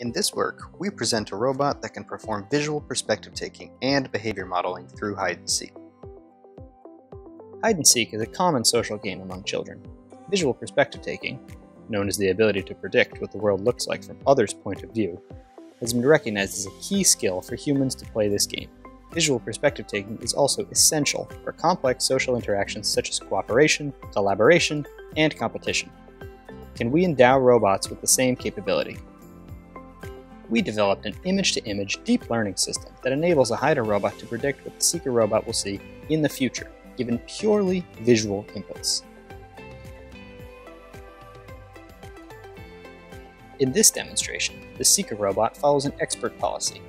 In this work, we present a robot that can perform visual perspective taking and behavior modeling through hide and seek. Hide and seek is a common social game among children. Visual perspective taking, known as the ability to predict what the world looks like from others' point of view, has been recognized as a key skill for humans to play this game. Visual perspective taking is also essential for complex social interactions such as cooperation, collaboration, and competition. Can we endow robots with the same capability? We developed an image-to-image -image deep learning system that enables a hider robot to predict what the seeker robot will see in the future, given purely visual inputs. In this demonstration, the seeker robot follows an expert policy.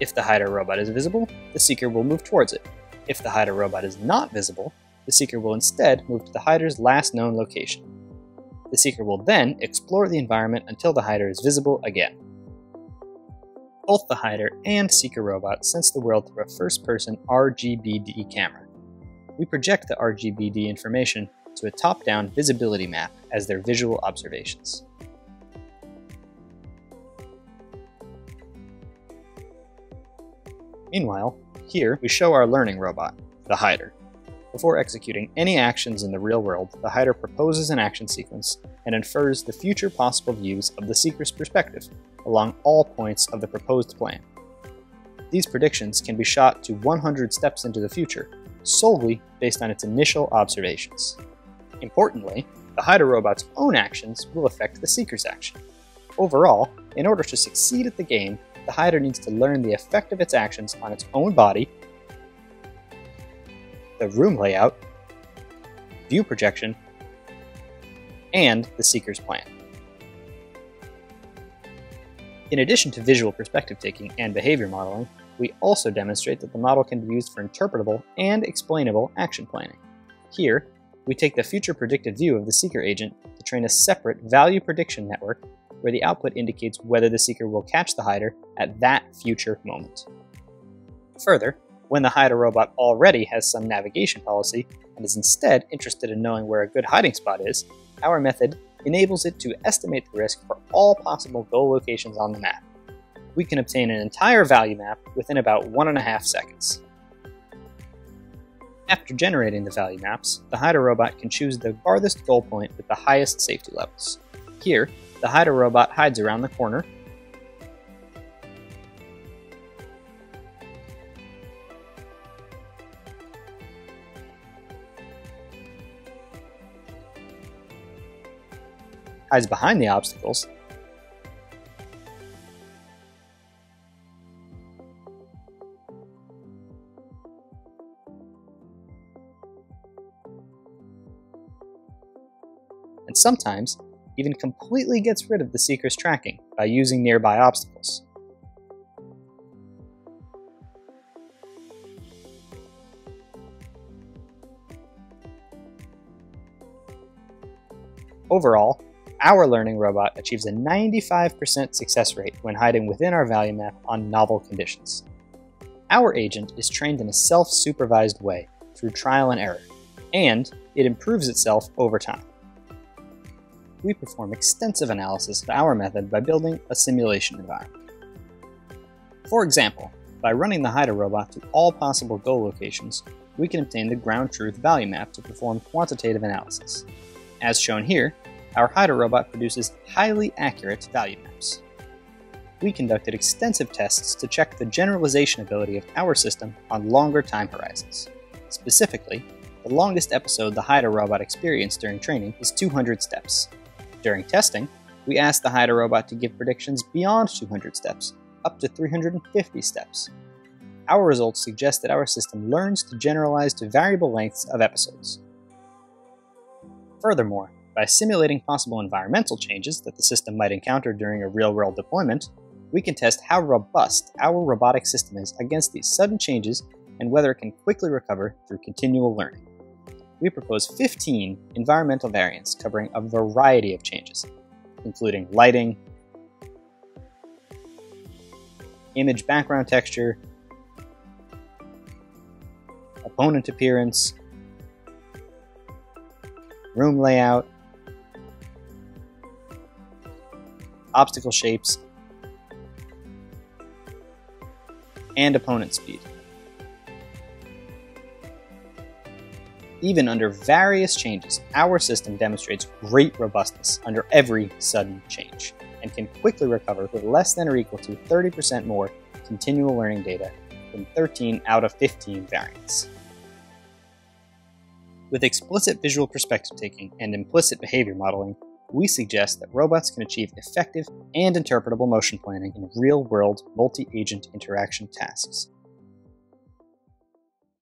If the hider robot is visible, the seeker will move towards it. If the hider robot is not visible, the seeker will instead move to the hider's last known location. The seeker will then explore the environment until the hider is visible again. Both the Hider and Seeker robot sense the world through a first-person RGBD camera. We project the RGBD information to a top-down visibility map as their visual observations. Meanwhile, here we show our learning robot, the Hider. Before executing any actions in the real world, the Hider proposes an action sequence and infers the future possible views of the Seeker's perspective, along all points of the proposed plan. These predictions can be shot to 100 steps into the future, solely based on its initial observations. Importantly, the Hider robot's own actions will affect the Seeker's action. Overall, in order to succeed at the game, the Hider needs to learn the effect of its actions on its own body, the room layout, view projection, and the Seeker's plan. In addition to visual perspective taking and behavior modeling, we also demonstrate that the model can be used for interpretable and explainable action planning. Here, we take the future predicted view of the seeker agent to train a separate value prediction network where the output indicates whether the seeker will catch the hider at that future moment. Further, when the hider robot already has some navigation policy and is instead interested in knowing where a good hiding spot is, our method enables it to estimate the risk for all possible goal locations on the map. We can obtain an entire value map within about one and a half seconds. After generating the value maps, the Hider robot can choose the farthest goal point with the highest safety levels. Here, the Hider robot hides around the corner hides behind the obstacles. And sometimes even completely gets rid of the seeker's tracking by using nearby obstacles. Overall, our learning robot achieves a 95% success rate when hiding within our value map on novel conditions. Our agent is trained in a self-supervised way through trial and error, and it improves itself over time. We perform extensive analysis of our method by building a simulation environment. For example, by running the Hider robot to all possible goal locations, we can obtain the ground truth value map to perform quantitative analysis. As shown here, our Hider robot produces highly accurate value maps. We conducted extensive tests to check the generalization ability of our system on longer time horizons. Specifically, the longest episode the Hider robot experienced during training is 200 steps. During testing, we asked the Hider robot to give predictions beyond 200 steps, up to 350 steps. Our results suggest that our system learns to generalize to variable lengths of episodes. Furthermore, by simulating possible environmental changes that the system might encounter during a real-world deployment, we can test how robust our robotic system is against these sudden changes and whether it can quickly recover through continual learning. We propose 15 environmental variants covering a variety of changes, including lighting, image background texture, opponent appearance, room layout, obstacle shapes, and opponent speed. Even under various changes, our system demonstrates great robustness under every sudden change, and can quickly recover with less than or equal to 30% more continual learning data than 13 out of 15 variants. With explicit visual perspective taking and implicit behavior modeling, we suggest that robots can achieve effective and interpretable motion planning in real world multi agent interaction tasks.